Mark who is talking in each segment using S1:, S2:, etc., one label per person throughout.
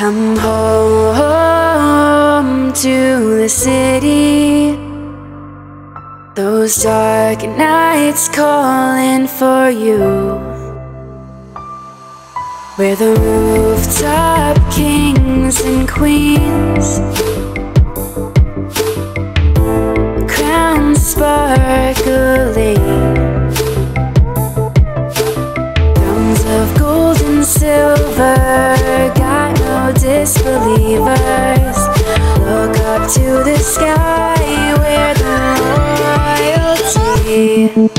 S1: Come home to the city. Those dark nights calling for you. We're the rooftop kings and queens. Disbelievers. Look up to the sky. We're the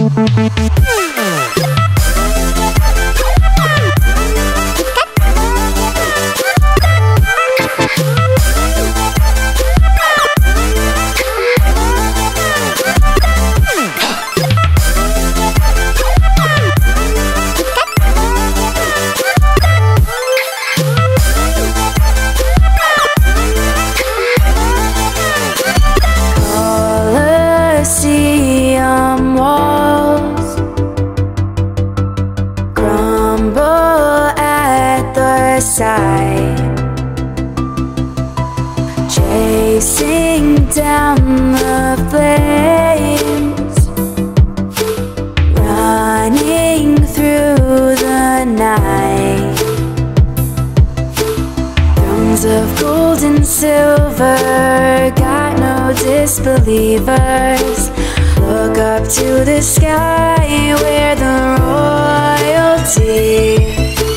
S1: royalty. The chasing down the flames, running through the night. Thrones of gold and silver, got no disbelievers. Look up to the sky, we're the royalty.